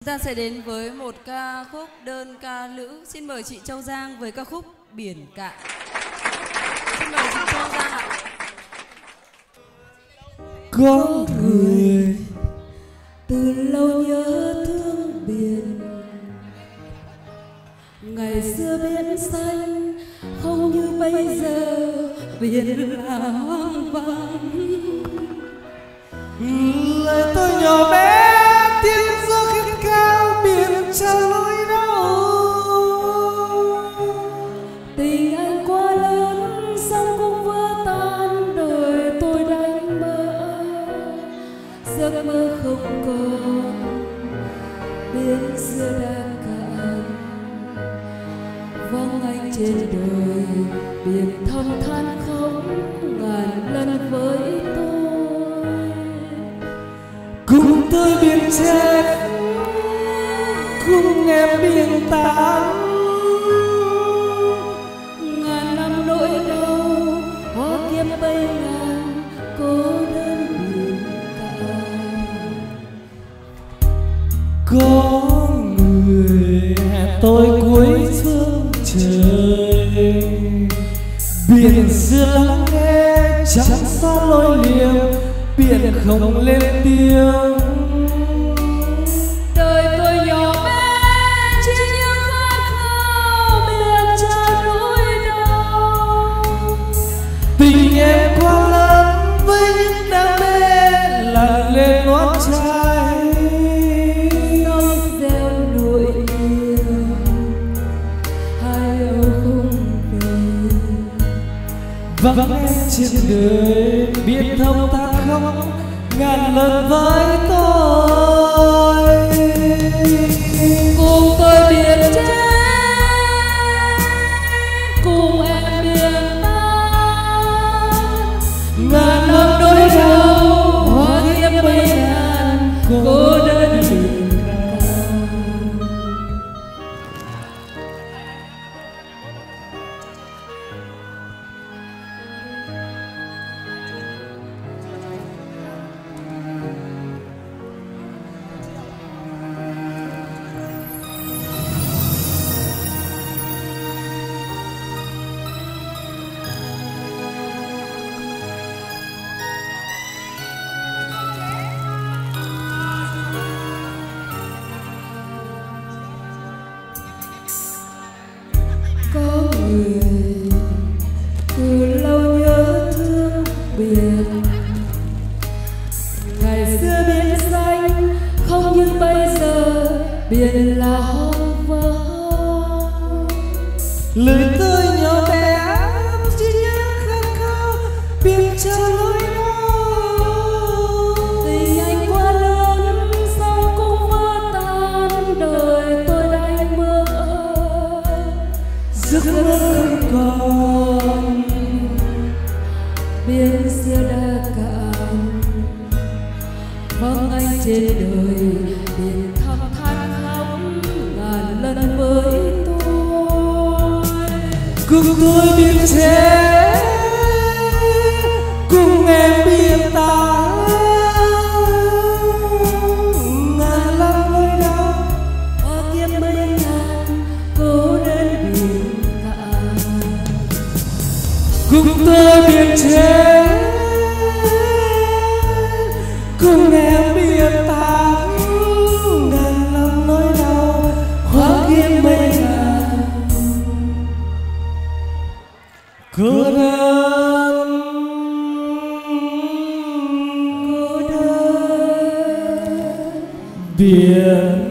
Chúng ta sẽ đến với một ca khúc đơn ca nữ. Xin mời chị Châu Giang với ca khúc Biển Cạn. Xin mời chị Châu Giang ạ. có người từ lâu nhớ thương biển ngày xưa biển xanh, không như bây giờ, biển là hoang vắng giấc mơ không còn. Biến xưa đã cạn vắng anh trên đời, biển thâm than khóc ngàn lần với tôi. Cùng tôi biển chết cùng em biển tan có người hẹn tôi cuối phương trời. Biển xưa lắng nghe chẳng xa lối liềm biển không lên tiếng. Vắng em trên đời biết thông ta không? Ngàn lần với tôi. Người từ lâu nhớ thương biển ngày xưa biển xanh không như bây giờ biển là hoang vắng lời tôi nhỏ bé chỉ nhớ khát khao biển trao giấc mơ còn. Biển xưa đã cạn. Vắng anh trên đời, biển thăm than khóc ngàn lần với tôi cùng tôi biết thế, cùng em cùng thơ biên chế cùng em biển tán ngàn lòng nỗi đau hóa kiếm mây ngàn cô đơn cô đơn. Biển